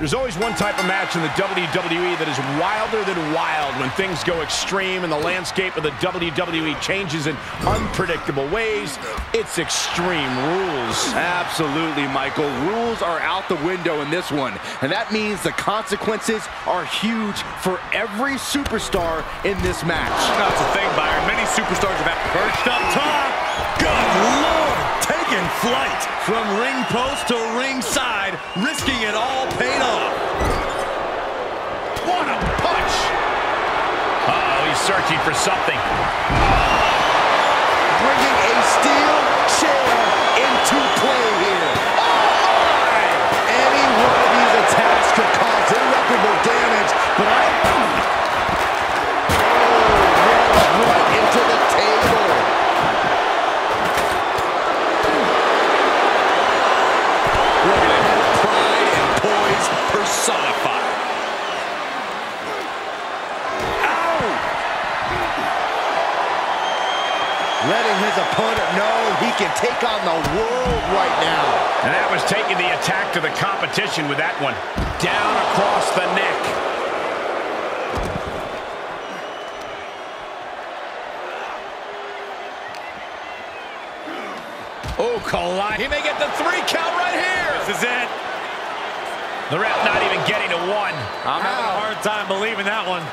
There's always one type of match in the WWE that is wilder than wild when things go extreme and the landscape of the WWE changes in unpredictable ways. It's Extreme Rules. Absolutely, Michael. Rules are out the window in this one, and that means the consequences are huge for every superstar in this match. That's the thing, Byron. Many superstars have had perched up top. Good Flight from ring post to ringside, risking it all paid off. What a punch! Uh-oh, he's searching for something. Letting his opponent know he can take on the world right now. And that was taking the attack to the competition with that one. Down across the neck. Oh, collide. He may get the three count right here. This is it. The ref not even getting to one. I'm having a hard time believing that one.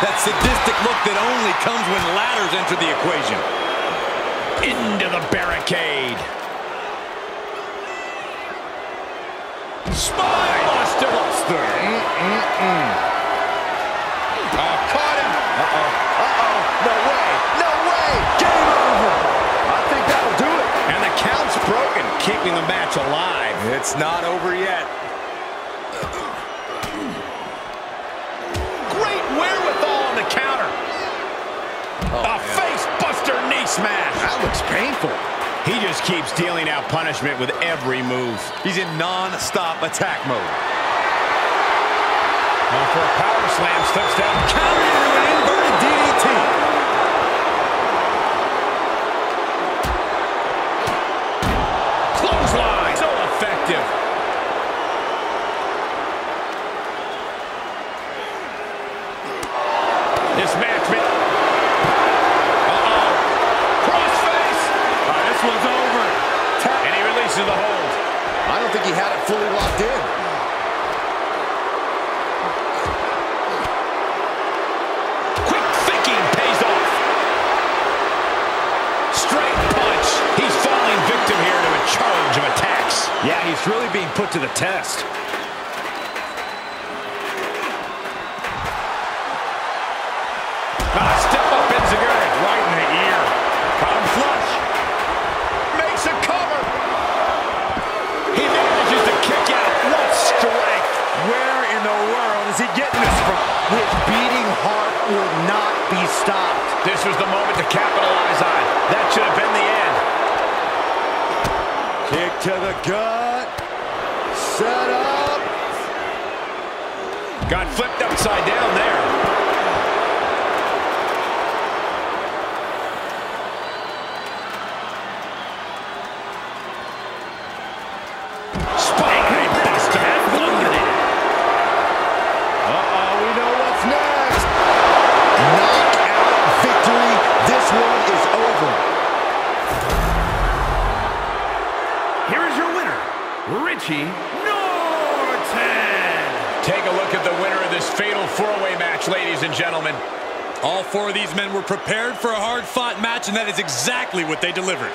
That sadistic look that only comes when ladders enter the equation. Into the barricade. Spine buster. buster. Oh, caught him. Uh-oh. Uh-oh. No way. No way. Game over. I think that'll do it. And the count's broken, keeping the match alive. It's not over yet. Smash. That looks painful. He just keeps dealing out punishment with every move. He's in non-stop attack mode. Going for a power slam, slips down. Counter into an inverted DDT. Clothesline. So effective. This match may... Uh-oh. Crossface. Uh, this one's over. And he releases the hold. I don't think he had it fully locked in. Quick thinking pays off. Straight punch. He's falling victim here to a charge of attacks. Yeah, he's really being put to the test. Stopped. This was the moment to capitalize on. That should have been the end. Kick to the gut. Set up. Got flipped upside down there. Richie Norton. Take a look at the winner of this fatal four-way match, ladies and gentlemen. All four of these men were prepared for a hard-fought match, and that is exactly what they delivered.